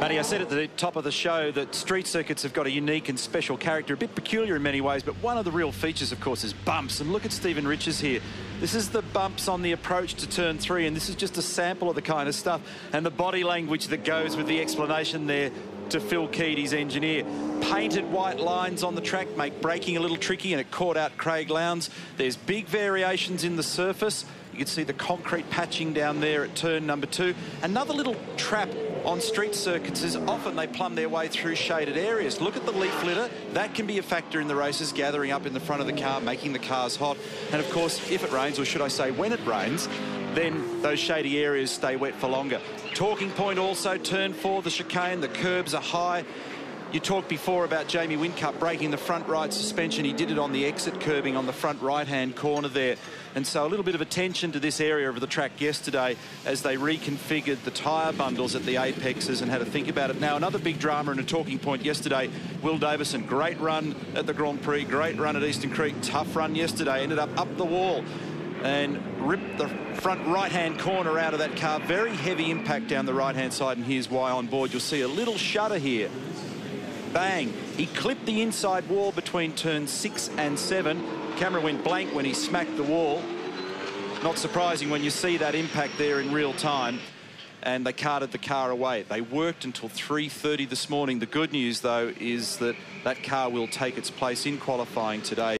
Matty, I said at the top of the show that street circuits have got a unique and special character, a bit peculiar in many ways, but one of the real features, of course, is bumps. And look at Steven Richards here. This is the bumps on the approach to turn three, and this is just a sample of the kind of stuff and the body language that goes with the explanation there to Phil Keady's engineer. Painted white lines on the track make braking a little tricky, and it caught out Craig Lowndes. There's big variations in the surface. You can see the concrete patching down there at turn number two. Another little trap on street circuits is often they plumb their way through shaded areas. Look at the leaf litter. That can be a factor in the races, gathering up in the front of the car, making the cars hot. And of course, if it rains, or should I say when it rains, then those shady areas stay wet for longer. Talking point also, turn four, the chicane, the curbs are high. You talked before about Jamie Whincup breaking the front right suspension. He did it on the exit curbing on the front right-hand corner there. And so a little bit of attention to this area of the track yesterday as they reconfigured the tyre bundles at the apexes and had to think about it. Now, another big drama and a talking point yesterday, Will Davison, great run at the Grand Prix, great run at Eastern Creek, tough run yesterday, ended up up the wall and ripped the front right-hand corner out of that car. Very heavy impact down the right-hand side, and here's why on board. You'll see a little shudder here bang. He clipped the inside wall between turns six and seven. Camera went blank when he smacked the wall. Not surprising when you see that impact there in real time. And they carted the car away. They worked until 3.30 this morning. The good news, though, is that that car will take its place in qualifying today.